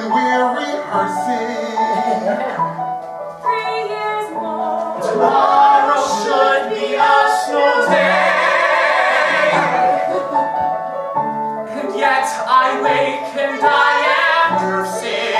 when we're rehearsing. Three years more. Tomorrow should be a snow day. and yet I wake and I am nursing.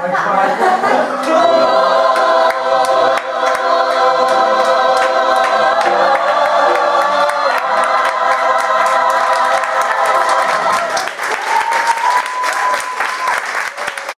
Next slide.